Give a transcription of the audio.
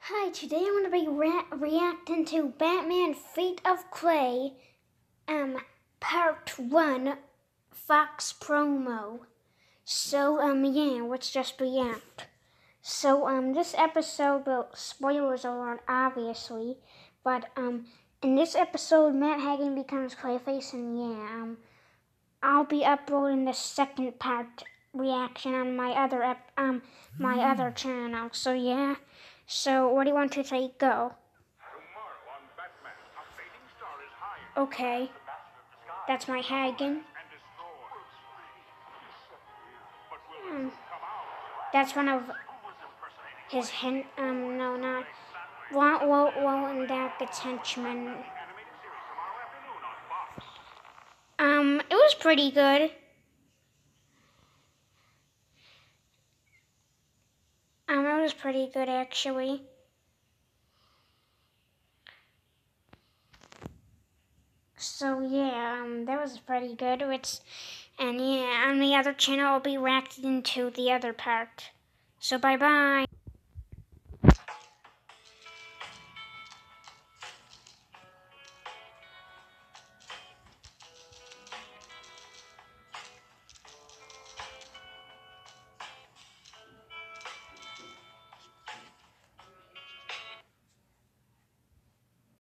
Hi, today I'm going to be re- reacting to Batman Feat of Clay, um, Part 1 Fox promo. So, um, yeah, let's just react. So, um, this episode, well, spoilers alert, obviously, but, um, in this episode, Matt Hagen becomes Clayface, and yeah, um, I'll be uploading the second part reaction on my other ep- um my other channel. So yeah. So, what do you want to say? Go. Okay. That's my Hagen. Hmm. That's one of his hen. Um, no, not. Won't, won't, won't that henchmen. Um, it was pretty good. Um, it was pretty good actually. So yeah, um, that was pretty good. It's, and yeah, on the other channel I'll be reacting to the other part. So bye bye.